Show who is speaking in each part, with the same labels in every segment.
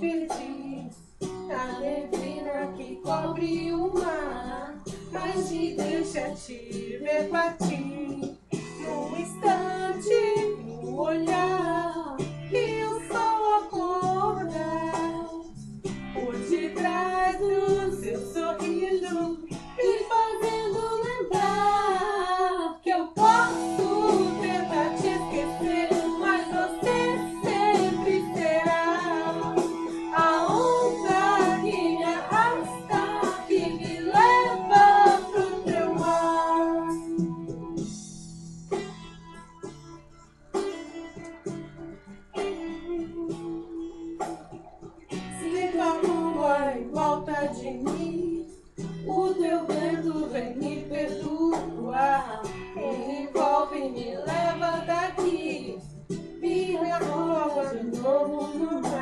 Speaker 1: perdi a neblina que cobre o mar, mas me deixa te ver partir. O teu vento vem me perturbar, me envolve, me leva daqui, me enrola de novo no mar.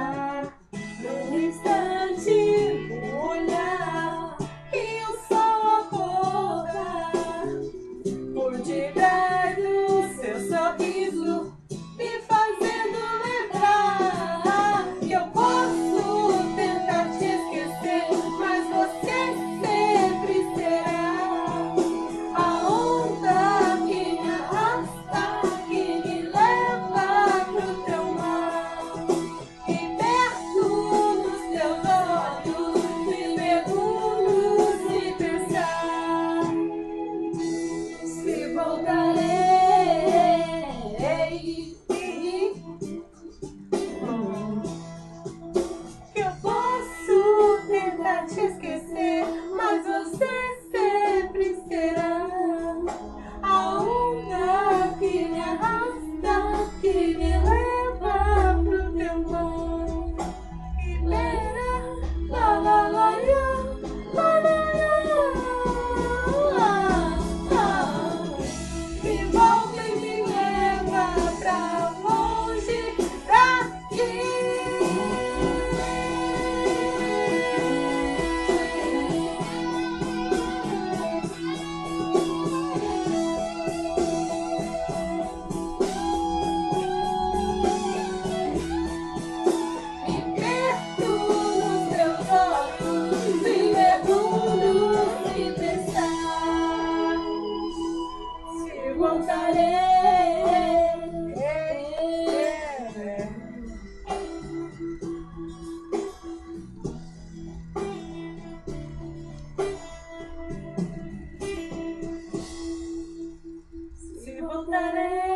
Speaker 1: Nare.